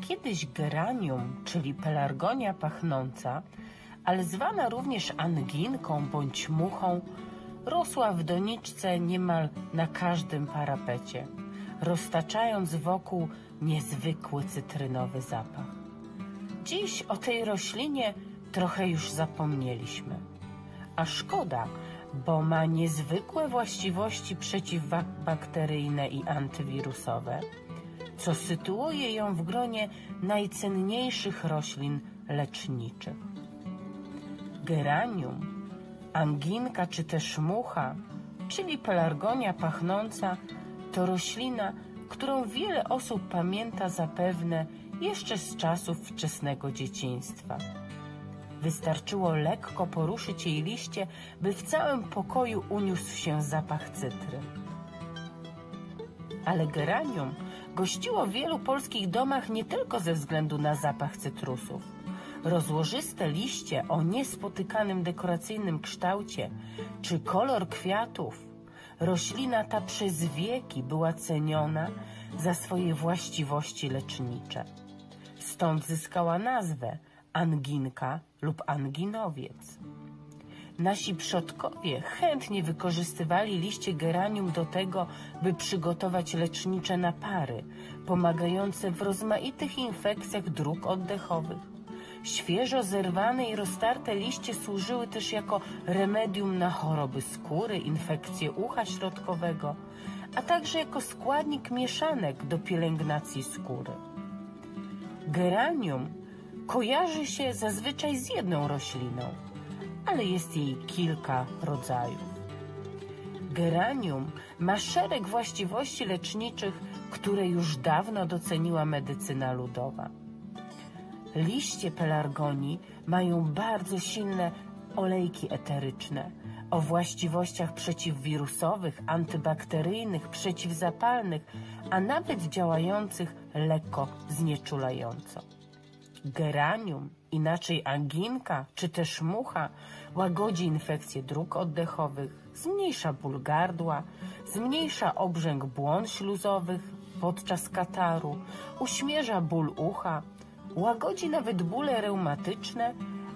Kiedyś geranium, czyli pelargonia pachnąca, ale zwana również anginką bądź muchą, rosła w doniczce niemal na każdym parapecie, roztaczając wokół niezwykły cytrynowy zapach. Dziś o tej roślinie trochę już zapomnieliśmy. A szkoda, bo ma niezwykłe właściwości przeciwbakteryjne i antywirusowe, co sytuuje ją w gronie najcenniejszych roślin leczniczych. Geranium, anginka czy też mucha, czyli pelargonia pachnąca, to roślina, którą wiele osób pamięta zapewne jeszcze z czasów wczesnego dzieciństwa. Wystarczyło lekko poruszyć jej liście, by w całym pokoju uniósł się zapach cytry. Ale geranium gościło w wielu polskich domach nie tylko ze względu na zapach cytrusów. Rozłożyste liście o niespotykanym dekoracyjnym kształcie czy kolor kwiatów, roślina ta przez wieki była ceniona za swoje właściwości lecznicze. Stąd zyskała nazwę anginka lub anginowiec. Nasi przodkowie chętnie wykorzystywali liście geranium do tego, by przygotować lecznicze napary, pomagające w rozmaitych infekcjach dróg oddechowych. Świeżo zerwane i roztarte liście służyły też jako remedium na choroby skóry, infekcje ucha środkowego, a także jako składnik mieszanek do pielęgnacji skóry. Geranium kojarzy się zazwyczaj z jedną rośliną, ale jest jej kilka rodzajów. Geranium ma szereg właściwości leczniczych, które już dawno doceniła medycyna ludowa. Liście pelargonii mają bardzo silne olejki eteryczne o właściwościach przeciwwirusowych, antybakteryjnych, przeciwzapalnych, a nawet działających lekko znieczulająco. Geranium, inaczej anginka czy też mucha, łagodzi infekcje dróg oddechowych, zmniejsza ból gardła, zmniejsza obrzęk błon śluzowych podczas kataru, uśmierza ból ucha, łagodzi nawet bóle reumatyczne,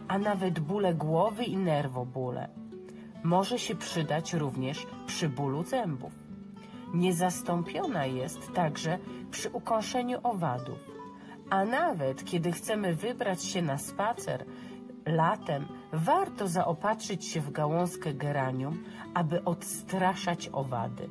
a nawet bóle głowy i nerwobóle. Może się przydać również przy bólu zębów. Niezastąpiona jest także przy ukąszeniu owadów a nawet kiedy chcemy wybrać się na spacer latem, warto zaopatrzyć się w gałązkę geranium, aby odstraszać owady.